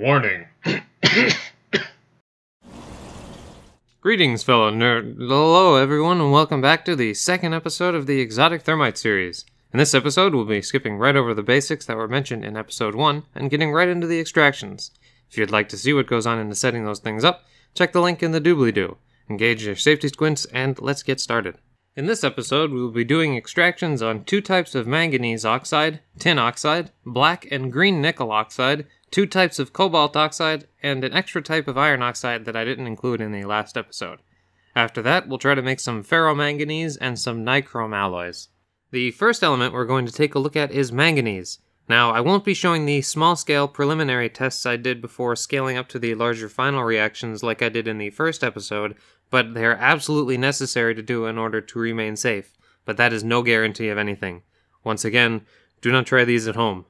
Warning. Greetings, fellow nerd. Hello, everyone, and welcome back to the second episode of the Exotic Thermite series. In this episode, we'll be skipping right over the basics that were mentioned in episode 1 and getting right into the extractions. If you'd like to see what goes on into setting those things up, check the link in the doobly doo. Engage your safety squints, and let's get started. In this episode, we will be doing extractions on two types of manganese oxide, tin oxide, black and green nickel oxide, two types of cobalt oxide, and an extra type of iron oxide that I didn't include in the last episode. After that, we'll try to make some ferromanganese and some nichrome alloys. The first element we're going to take a look at is manganese. Now, I won't be showing the small scale preliminary tests I did before scaling up to the larger final reactions like I did in the first episode, but they're absolutely necessary to do in order to remain safe. But that is no guarantee of anything. Once again, do not try these at home.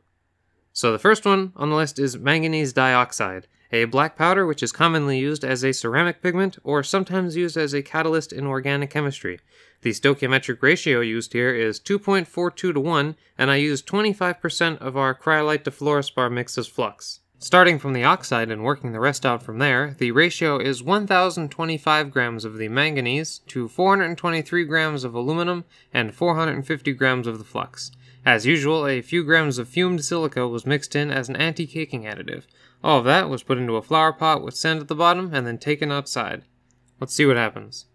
So the first one on the list is manganese dioxide, a black powder which is commonly used as a ceramic pigment or sometimes used as a catalyst in organic chemistry. The stoichiometric ratio used here is 2.42 to 1, and I used 25% of our cryolite to fluorspar mix as flux. Starting from the oxide and working the rest out from there, the ratio is 1025 grams of the manganese to 423 grams of aluminum and 450 grams of the flux. As usual, a few grams of fumed silica was mixed in as an anti-caking additive. All of that was put into a flower pot with sand at the bottom and then taken outside. Let's see what happens.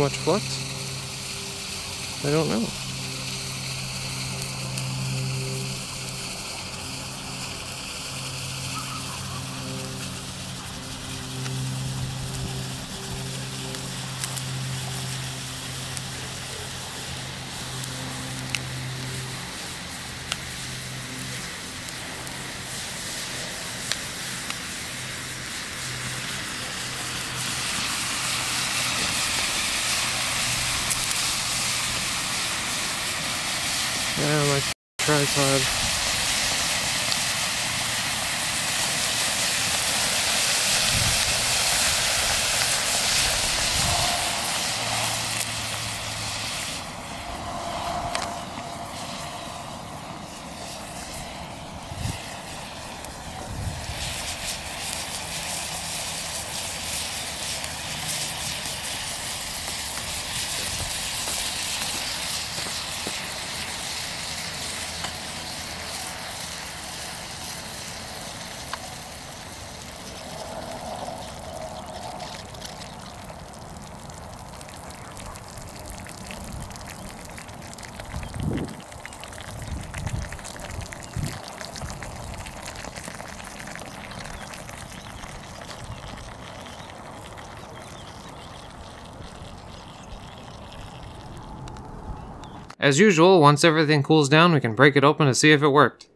Too much flux? I don't know. Tripod. As usual, once everything cools down, we can break it open to see if it worked.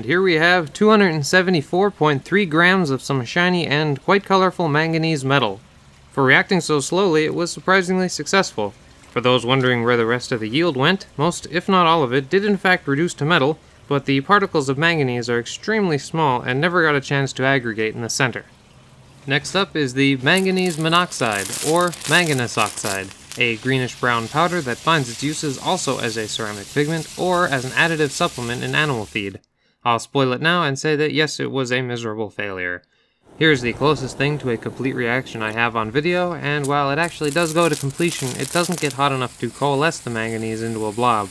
And here we have 274.3 grams of some shiny and quite colorful manganese metal. For reacting so slowly, it was surprisingly successful. For those wondering where the rest of the yield went, most, if not all of it, did in fact reduce to metal, but the particles of manganese are extremely small and never got a chance to aggregate in the center. Next up is the manganese monoxide, or manganese oxide, a greenish-brown powder that finds its uses also as a ceramic pigment or as an additive supplement in animal feed. I'll spoil it now and say that yes, it was a miserable failure. Here's the closest thing to a complete reaction I have on video, and while it actually does go to completion, it doesn't get hot enough to coalesce the manganese into a blob.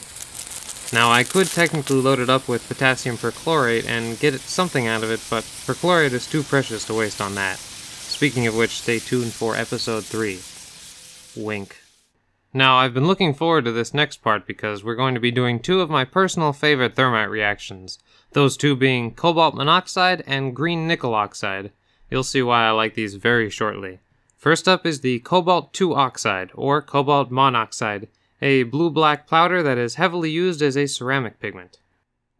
Now I could technically load it up with potassium perchlorate and get something out of it, but perchlorate is too precious to waste on that. Speaking of which, stay tuned for episode 3. Wink. Now, I've been looking forward to this next part because we're going to be doing two of my personal favorite thermite reactions, those two being cobalt monoxide and green nickel oxide. You'll see why I like these very shortly. First up is the cobalt 2 oxide, or cobalt monoxide, a blue-black powder that is heavily used as a ceramic pigment.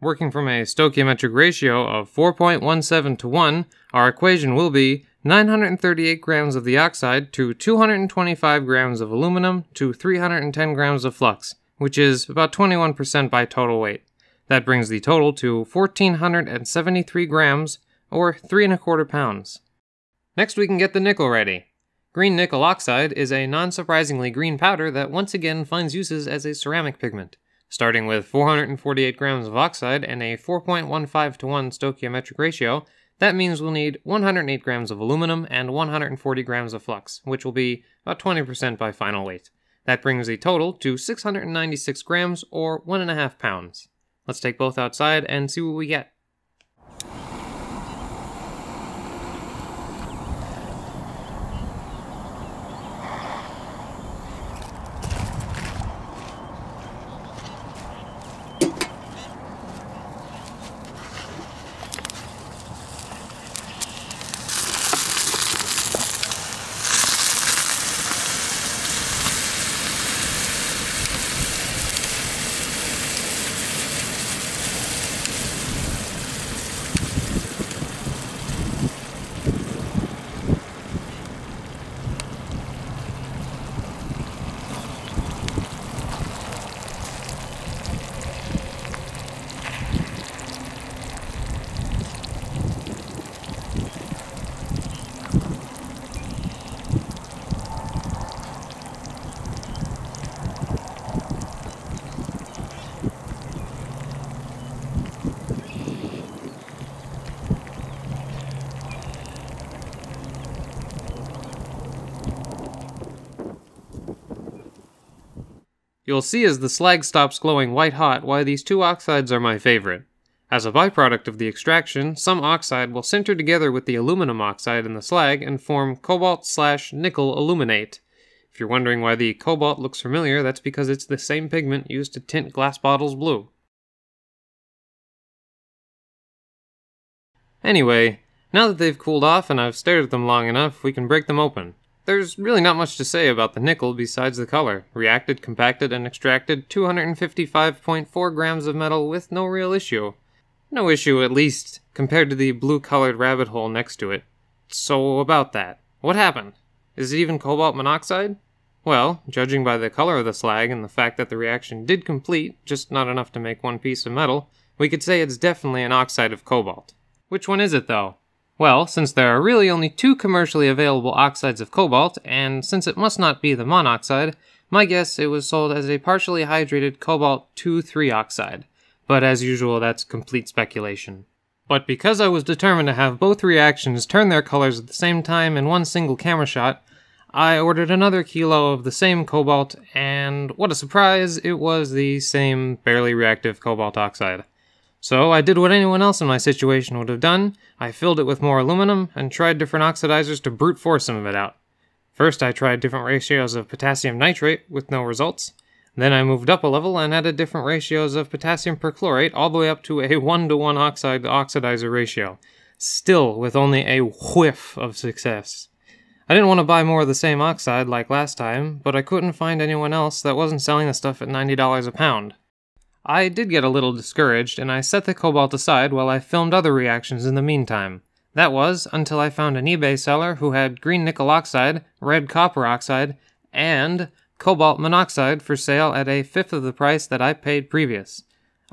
Working from a stoichiometric ratio of 4.17 to 1, our equation will be 938 grams of the oxide to 225 grams of aluminum to 310 grams of flux, which is about 21% by total weight. That brings the total to 1,473 grams, or 3 and a quarter pounds. Next, we can get the nickel ready. Green nickel oxide is a non surprisingly green powder that once again finds uses as a ceramic pigment. Starting with 448 grams of oxide and a 4.15 to 1 stoichiometric ratio, that means we'll need 108 grams of aluminum and 140 grams of flux, which will be about 20% by final weight. That brings the total to 696 grams or 1.5 pounds. Let's take both outside and see what we get. You'll see as the slag stops glowing white hot why these two oxides are my favorite. As a byproduct of the extraction, some oxide will sinter together with the aluminum oxide in the slag and form cobalt slash nickel aluminate. If you're wondering why the cobalt looks familiar, that's because it's the same pigment used to tint glass bottles blue. Anyway, now that they've cooled off and I've stared at them long enough, we can break them open. There's really not much to say about the nickel besides the color. Reacted, compacted, and extracted 255.4 grams of metal with no real issue. No issue, at least, compared to the blue colored rabbit hole next to it. So, about that. What happened? Is it even cobalt monoxide? Well, judging by the color of the slag and the fact that the reaction did complete, just not enough to make one piece of metal, we could say it's definitely an oxide of cobalt. Which one is it, though? Well, since there are really only two commercially available oxides of cobalt, and since it must not be the monoxide, my guess it was sold as a partially hydrated cobalt 2-3 oxide. But as usual, that's complete speculation. But because I was determined to have both reactions turn their colors at the same time in one single camera shot, I ordered another kilo of the same cobalt, and what a surprise, it was the same barely reactive cobalt oxide. So I did what anyone else in my situation would have done. I filled it with more aluminum and tried different oxidizers to brute force some of it out. First, I tried different ratios of potassium nitrate with no results. Then I moved up a level and added different ratios of potassium perchlorate all the way up to a 1 to 1 oxide to oxidizer ratio, still with only a whiff of success. I didn't want to buy more of the same oxide like last time, but I couldn't find anyone else that wasn't selling the stuff at $90 a pound. I did get a little discouraged, and I set the cobalt aside while I filmed other reactions in the meantime. That was until I found an eBay seller who had green nickel oxide, red copper oxide, and cobalt monoxide for sale at a fifth of the price that I paid previous.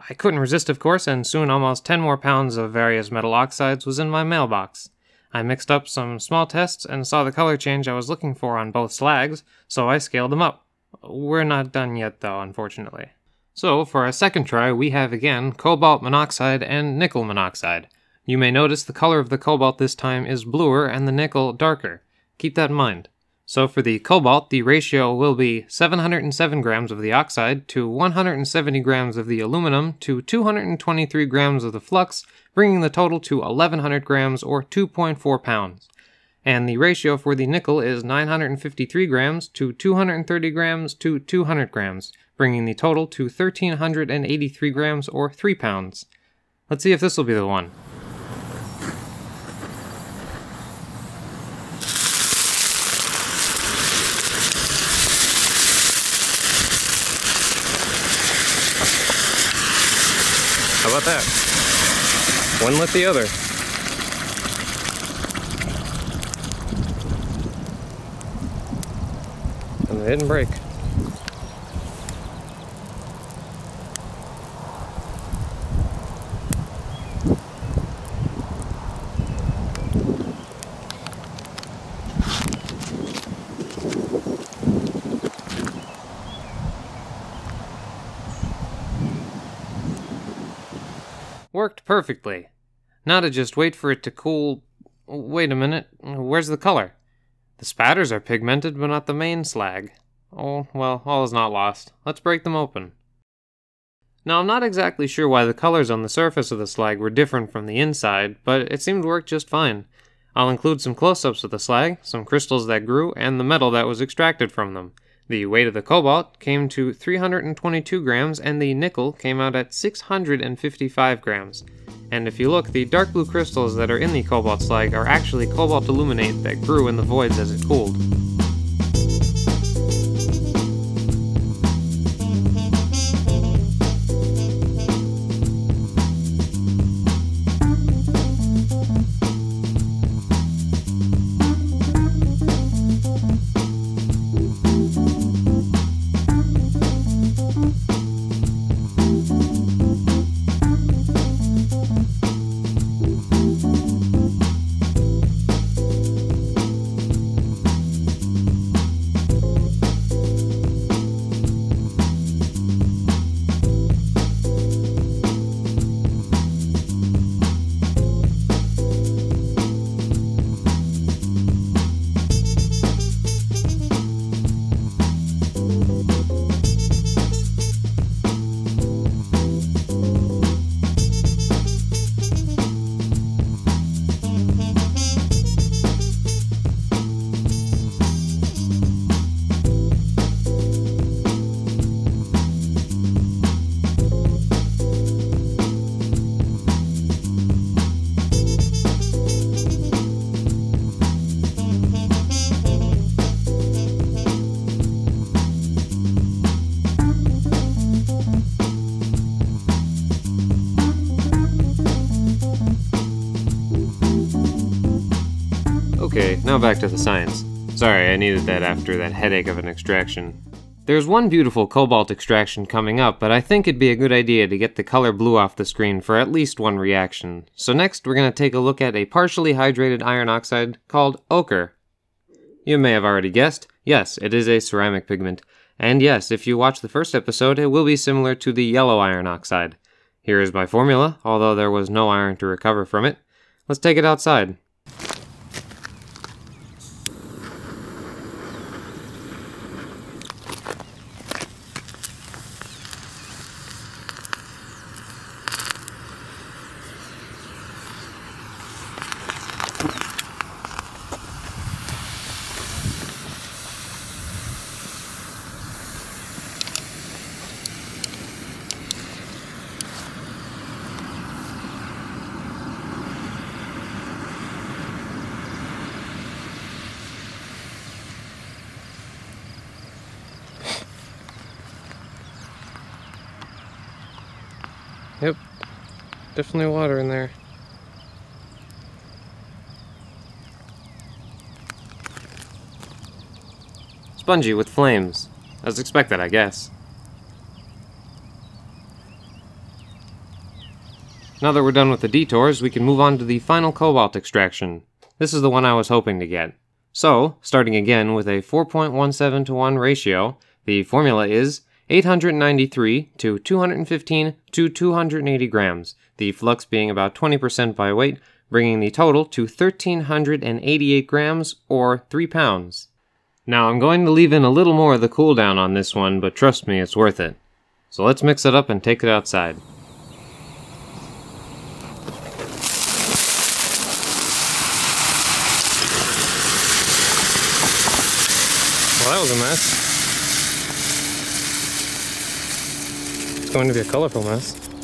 I couldn't resist, of course, and soon almost 10 more pounds of various metal oxides was in my mailbox. I mixed up some small tests and saw the color change I was looking for on both slags, so I scaled them up. We're not done yet, though, unfortunately. So for our second try, we have again cobalt monoxide and nickel monoxide. You may notice the color of the cobalt this time is bluer and the nickel darker. Keep that in mind. So for the cobalt, the ratio will be 707 grams of the oxide to 170 grams of the aluminum to 223 grams of the flux, bringing the total to 1100 grams or 2.4 pounds. And the ratio for the nickel is 953 grams to 230 grams to 200 grams, bringing the total to 1,383 grams or 3 pounds. Let's see if this will be the one. How about that? One with the other. And they didn't break. Perfectly. Now to just wait for it to cool. Wait a minute, where's the color? The spatters are pigmented, but not the main slag. Oh, well, all is not lost. Let's break them open. Now, I'm not exactly sure why the colors on the surface of the slag were different from the inside, but it seemed to work just fine. I'll include some close ups of the slag, some crystals that grew, and the metal that was extracted from them. The weight of the cobalt came to 322 grams, and the nickel came out at 655 grams. And if you look, the dark blue crystals that are in the cobalt slag are actually cobalt aluminate that grew in the voids as it cooled. Now back to the science. Sorry, I needed that after that headache of an extraction. There's one beautiful cobalt extraction coming up, but I think it'd be a good idea to get the color blue off the screen for at least one reaction. So next, we're going to take a look at a partially hydrated iron oxide called ochre. You may have already guessed, yes, it is a ceramic pigment. And yes, if you watch the first episode, it will be similar to the yellow iron oxide. Here is my formula, although there was no iron to recover from it. Let's take it outside. Definitely water in there. Spongy with flames. As expected, I guess. Now that we're done with the detours, we can move on to the final cobalt extraction. This is the one I was hoping to get. So, starting again with a 4.17 to 1 ratio, the formula is 893 to 215 to 280 grams, the flux being about 20% by weight, bringing the total to 1388 grams or 3 pounds. Now I'm going to leave in a little more of the cooldown on this one, but trust me, it's worth it. So let's mix it up and take it outside. Well, that was a mess. It's going to be a colorful mess.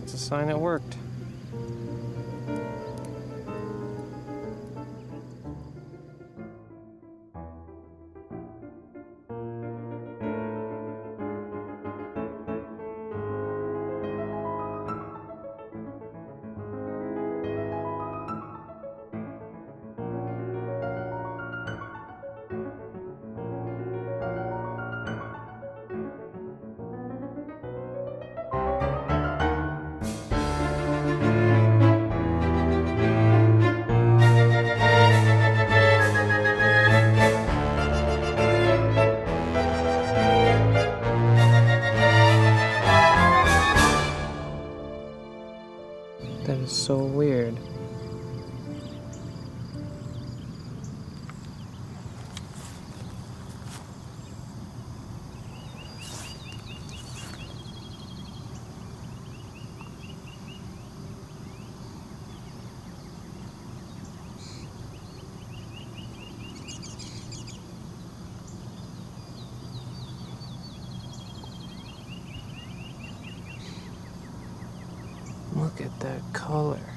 That's a sign it worked. So weird. That color.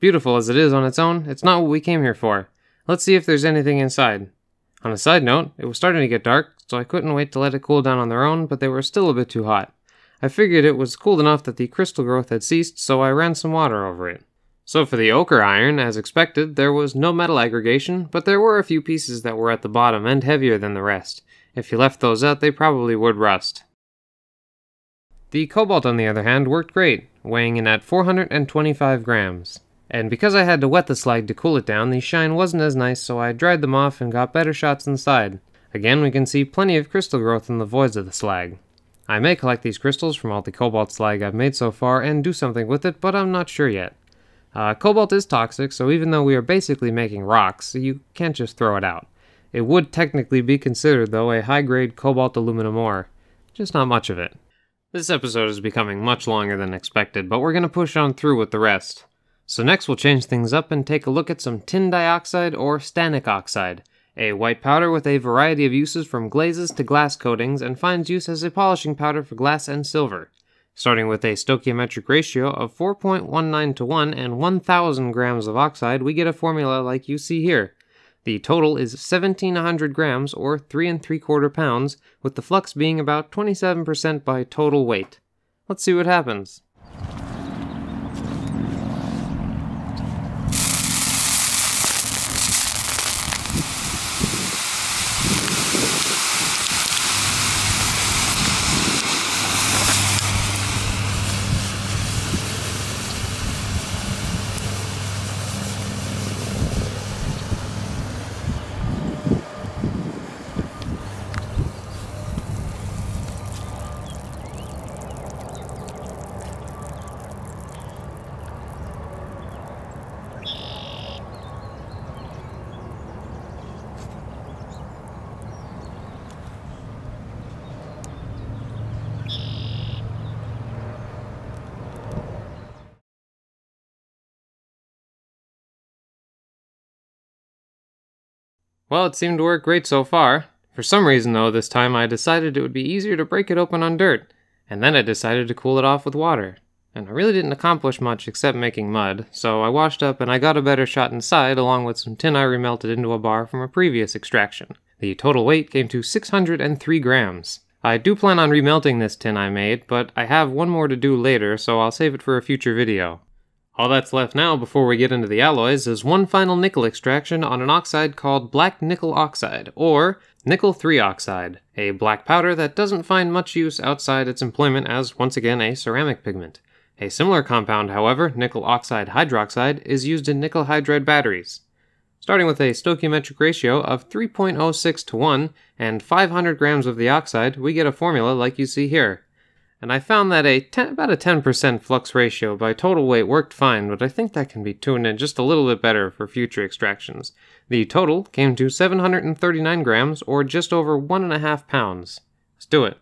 Beautiful as it is on its own, it's not what we came here for. Let's see if there's anything inside. On a side note, it was starting to get dark, so I couldn't wait to let it cool down on their own, but they were still a bit too hot. I figured it was cooled enough that the crystal growth had ceased, so I ran some water over it. So for the ochre iron, as expected, there was no metal aggregation, but there were a few pieces that were at the bottom and heavier than the rest. If you left those out, they probably would rust. The cobalt, on the other hand, worked great, weighing in at 425 grams. And because I had to wet the slag to cool it down, the shine wasn't as nice, so I dried them off and got better shots inside. Again, we can see plenty of crystal growth in the voids of the slag. I may collect these crystals from all the cobalt slag I've made so far and do something with it, but I'm not sure yet. Uh, cobalt is toxic, so even though we are basically making rocks, you can't just throw it out. It would technically be considered, though, a high-grade cobalt aluminum ore. Just not much of it. This episode is becoming much longer than expected, but we're going to push on through with the rest. So next we'll change things up and take a look at some tin dioxide or stannic oxide, a white powder with a variety of uses from glazes to glass coatings and finds use as a polishing powder for glass and silver. Starting with a stoichiometric ratio of 4.19 to 1 and 1000 grams of oxide, we get a formula like you see here. The total is 1700 grams or 3 and 3 quarter pounds, with the flux being about 27% by total weight. Let's see what happens. Well, it seemed to work great so far. For some reason, though, this time I decided it would be easier to break it open on dirt, and then I decided to cool it off with water. And I really didn't accomplish much except making mud, so I washed up and I got a better shot inside along with some tin I remelted into a bar from a previous extraction. The total weight came to 603 grams. I do plan on remelting this tin I made, but I have one more to do later, so I'll save it for a future video. All that's left now before we get into the alloys is one final nickel extraction on an oxide called black nickel oxide, or nickel 3 oxide, a black powder that doesn't find much use outside its employment as, once again, a ceramic pigment. A similar compound, however, nickel oxide hydroxide, is used in nickel hydride batteries. Starting with a stoichiometric ratio of 3.06 to 1 and 500 grams of the oxide, we get a formula like you see here. And I found that a ten, about a 10% flux ratio by total weight worked fine, but I think that can be tuned in just a little bit better for future extractions. The total came to 739 grams, or just over 1.5 pounds. Let's do it.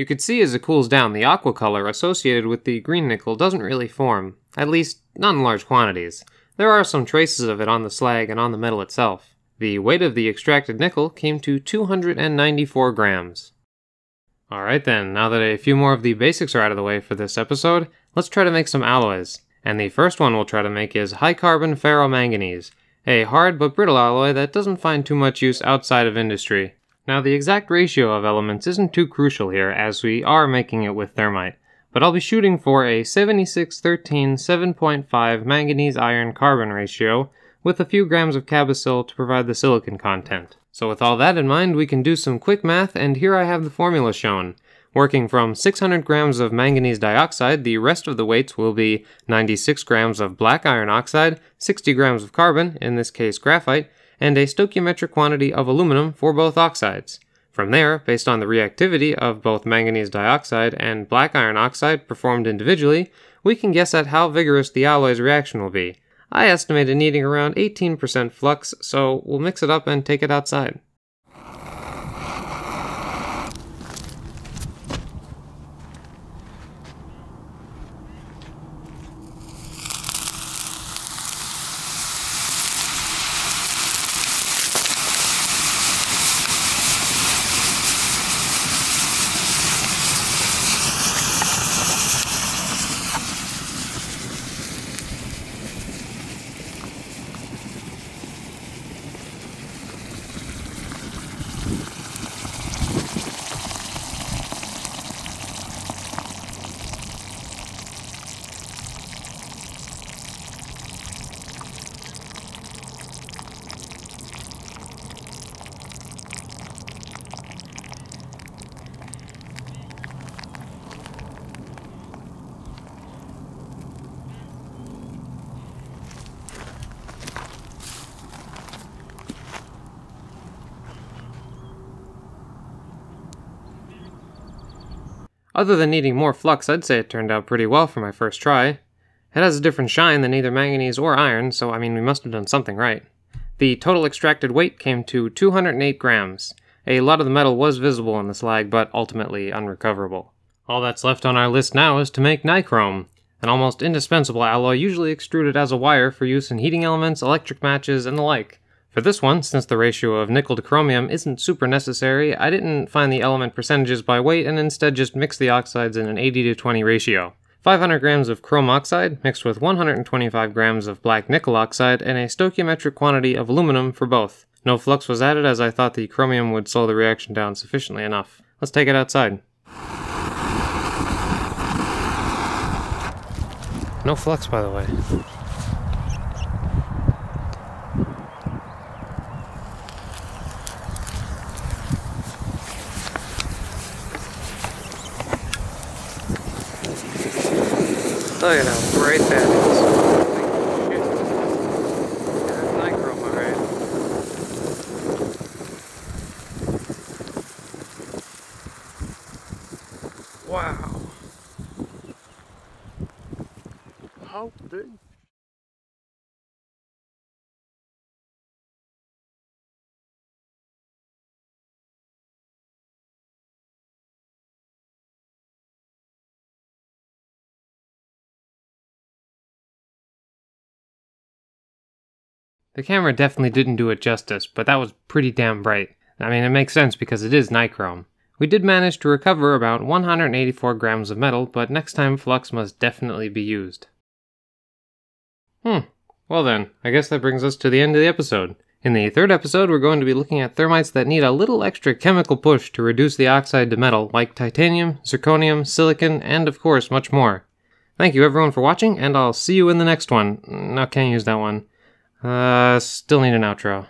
You can see as it cools down, the aqua color associated with the green nickel doesn't really form, at least not in large quantities. There are some traces of it on the slag and on the metal itself. The weight of the extracted nickel came to 294 grams. Alright then, now that a few more of the basics are out of the way for this episode, let's try to make some alloys. And the first one we'll try to make is high carbon ferromanganese, a hard but brittle alloy that doesn't find too much use outside of industry. Now the exact ratio of elements isn't too crucial here as we are making it with thermite, but I'll be shooting for a 7613 7.5 manganese iron carbon ratio with a few grams of Cabosil to provide the silicon content. So with all that in mind, we can do some quick math and here I have the formula shown. Working from 600 grams of manganese dioxide, the rest of the weights will be 96 grams of black iron oxide, 60 grams of carbon, in this case graphite, and a stoichiometric quantity of aluminum for both oxides. From there, based on the reactivity of both manganese dioxide and black iron oxide performed individually, we can guess at how vigorous the alloy's reaction will be. I estimated needing around 18% flux, so we'll mix it up and take it outside. Other than needing more flux, I'd say it turned out pretty well for my first try. It has a different shine than either manganese or iron, so I mean we must have done something right. The total extracted weight came to 208 grams. A lot of the metal was visible in the slag, but ultimately unrecoverable. All that's left on our list now is to make nichrome. an almost indispensable alloy usually extruded as a wire for use in heating elements, electric matches, and the like. For this one, since the ratio of nickel to chromium isn't super necessary, I didn't find the element percentages by weight and instead just mixed the oxides in an 80 to 20 ratio. 500 grams of chrome oxide mixed with 125 grams of black nickel oxide and a stoichiometric quantity of aluminum for both. No flux was added as I thought the chromium would slow the reaction down sufficiently enough. Let's take it outside. No flux, by the way. Oh, Look at how bright that is. Holy shit. That's nichrome, alright. Wow. How big? The camera definitely didn't do it justice, but that was pretty damn bright. I mean, it makes sense because it is nichrome. We did manage to recover about 184 grams of metal, but next time flux must definitely be used. Hmm. Well then, I guess that brings us to the end of the episode. In the third episode, we're going to be looking at thermites that need a little extra chemical push to reduce the oxide to metal, like titanium, zirconium, silicon, and of course, much more. Thank you everyone for watching, and I'll see you in the next one. No, can't use that one. Uh, still need an outro.